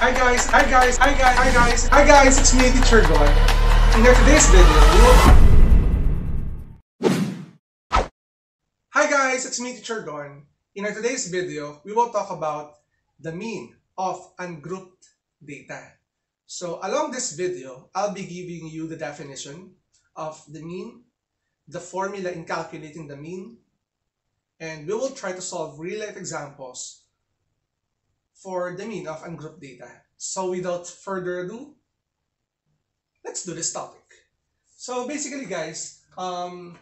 Hi guys, hi guys, hi guys, hi guys, hi guys, it's me, Teacher Gon. In today's video, we will... Hi guys, it's me, Teacher Gon. In today's video, we will talk about the mean of ungrouped data. So along this video, I'll be giving you the definition of the mean, the formula in calculating the mean, and we will try to solve real-life examples for the mean of ungrouped data. So without further ado, let's do this topic. So basically guys, um,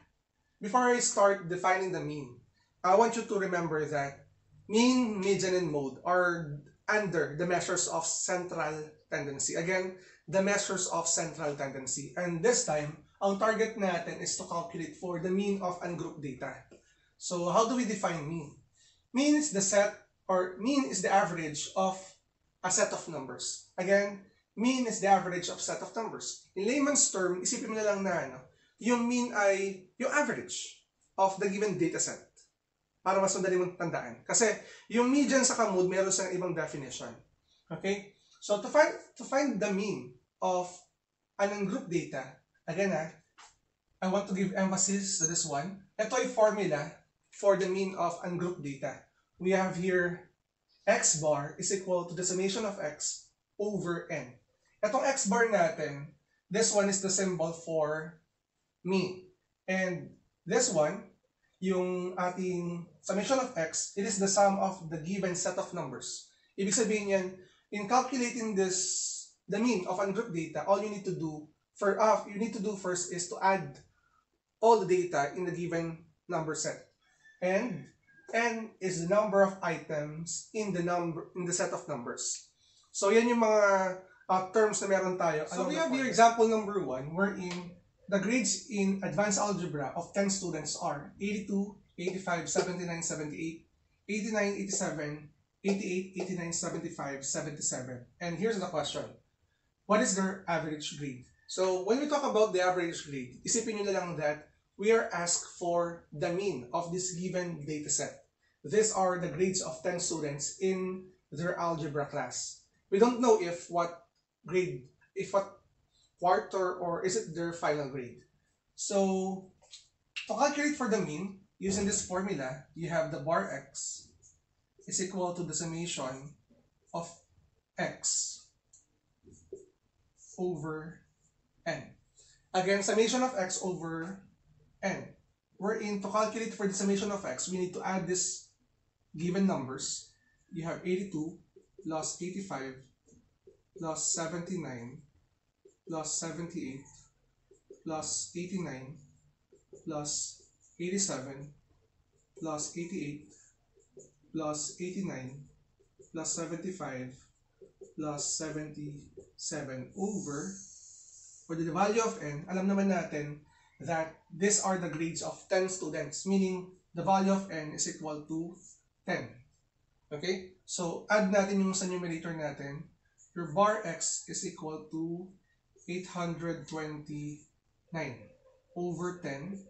before I start defining the mean, I want you to remember that mean, median, and mode are under the measures of central tendency. Again, the measures of central tendency. And this time, ang target natin is to calculate for the mean of ungrouped data. So how do we define mean? Mean is the set or mean is the average of a set of numbers. Again, mean is the average of set of numbers. In layman's term, isipin mo na lang na ano, yung mean ay yung average of the given data set. Para mas madali mong tandaan. Kasi yung median sa Kamood, meron sa ibang definition. Okay? So to find to find the mean of an ungrouped data, again ah, I want to give emphasis to this one. Ito ay formula for the mean of ungrouped data. We have here x bar is equal to the summation of x over n. Itong x bar natin, this one is the symbol for mean. And this one, yung ating summation of x, it is the sum of the given set of numbers. Ibig sabihin yan, in calculating this, the mean of ungrouped data, all you need to do for uh, you need to do first is to add all the data in the given number set. And n is the number of items in the number in the set of numbers. So yan yung mga uh, terms na meron tayo. So we have here example number 1 wherein the grades in advanced algebra of 10 students are 82, 85, 79, 78, 89, 87, 88, 89, 75, 77. And here's the question. What is their average grade? So when we talk about the average grade, isipin nyo na lang that we are asked for the mean of this given data set. These are the grades of 10 students in their algebra class. We don't know if what grade, if what quarter or is it their final grade. So to calculate for the mean, using this formula, you have the bar x is equal to the summation of x over n. Again, summation of x over n. Wherein to calculate for the summation of x, we need to add this given numbers. You have 82 plus 85 plus 79 plus 78 plus 89 plus 87 plus 88 plus 89 plus 75 plus 77 over for the value of n, alam naman natin that these are the grades of 10 students, meaning the value of n is equal to 10. Okay? So, add natin yung sa numerator natin. Your bar x is equal to 829 over 10.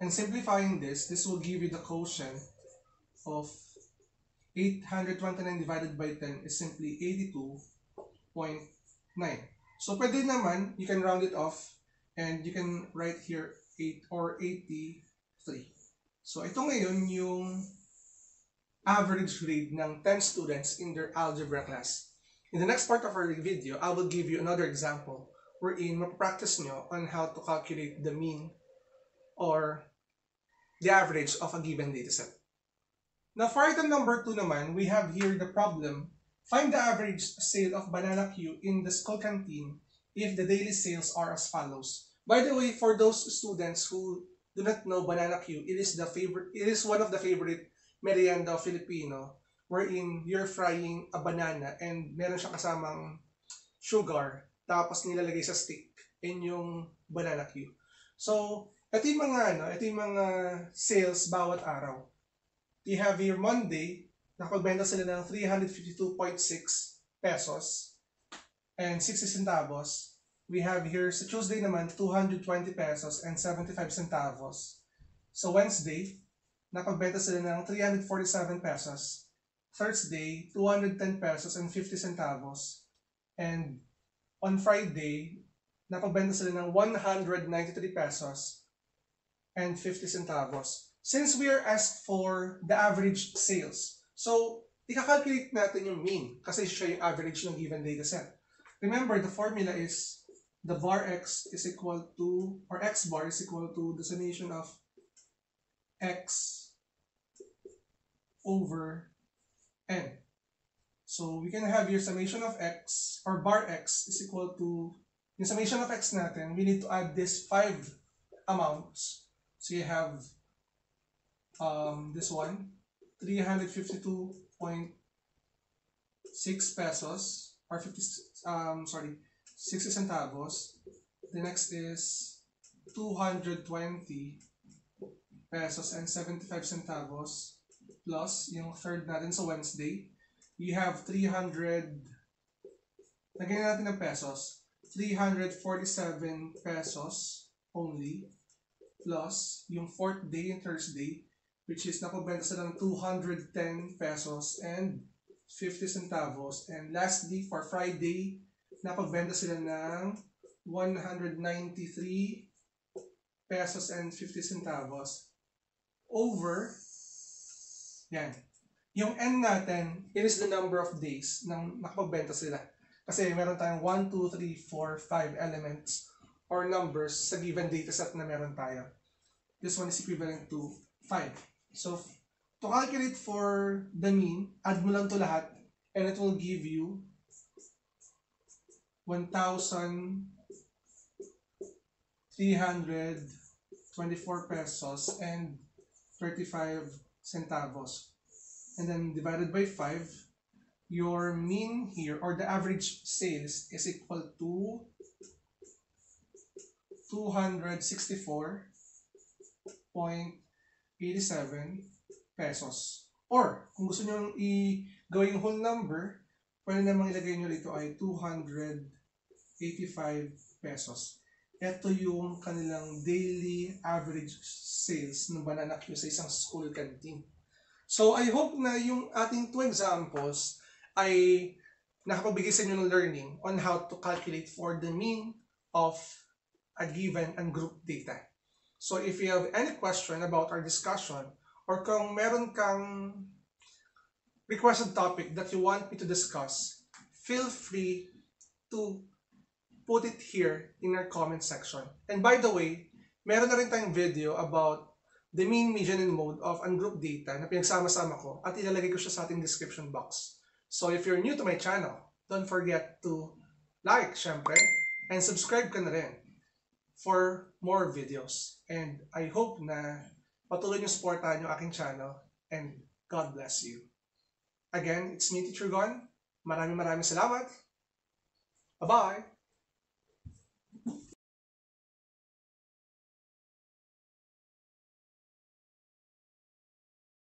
And simplifying this, this will give you the quotient of 829 divided by 10 is simply 82.9. So, pwede naman, you can round it off and you can write here 8 or 83. So, ito ngayon yung average grade ng 10 students in their algebra class. In the next part of our video, I will give you another example wherein mapapractice nyo on how to calculate the mean or the average of a given dataset. Now, for item number 2 naman, we have here the problem. Find the average sale of banana Q in the school canteen if the daily sales are as follows. By the way, for those students who do not know banana Q, it is the favorite it is one of the favorite merienda Filipino wherein you're frying a banana and meron siyang kasamang sugar tapos nilalagay sa stick in yung banana Q. So, ito yung mga ano, ito yung mga sales bawat araw you have here Monday, nakapagbenta sila ng 352.6 pesos and 60 centavos. We have here sa Tuesday naman 220 pesos and 75 centavos. So Wednesday, nakapagbenta sila ng 347 pesos. Thursday, 210 pesos and 50 centavos. And on Friday, napagbenta sila ng 193 pesos and 50 centavos. Since we are asked for the average sales, so ikakalculate natin yung mean kasi siya yung average ng given data set. Remember, the formula is the var x is equal to, or x bar is equal to the summation of x over n. So we can have your summation of x, or bar x is equal to, yung summation of x natin, we need to add this five amounts. So you have um, this one, 352.6 pesos, or 50, um, sorry, 60 centavos. The next is 220 pesos and 75 centavos plus yung third natin sa Wednesday. You have 300, lagyan natin ng pesos, 347 pesos only plus yung fourth day yung Thursday which is nakabenta sila ng 210 pesos and 50 centavos. And lastly, for Friday, napagbenta sila ng 193 pesos and 50 centavos over yan. Yung N natin, it is the number of days nang nakapagbenta sila. Kasi meron tayong 1, 2, 3, 4, 5 elements or numbers sa given data set na meron tayo. This one is equivalent to 5. So, to calculate for the mean, add mo lang to lahat and it will give you 1,324 pesos and 35 centavos. And then divided by 5, your mean here or the average sales is equal to 264.87 pesos. Or, kung gusto nyo i-gawin yung whole number, pwede namang ilagay nyo dito ay 285 pesos. Ito yung kanilang daily average sales ng banana Q sa isang school canteen. So, I hope na yung ating two examples ay nakapabigay sa inyo ng learning on how to calculate for the mean of a given and group data. So, if you have any question about our discussion or kung meron kang requested topic that you want me to discuss, feel free to put it here in our comment section. And by the way, meron na rin tayong video about the mean, median, and mode of ungrouped data na pinagsama-sama ko at ilalagay ko siya sa ating description box. So if you're new to my channel, don't forget to like, syempre, and subscribe ka na rin for more videos. And I hope na patuloy niyo supportahan yung aking channel and God bless you. Again, it's me, Teacher Gon. Maraming maraming salamat. Bye-bye!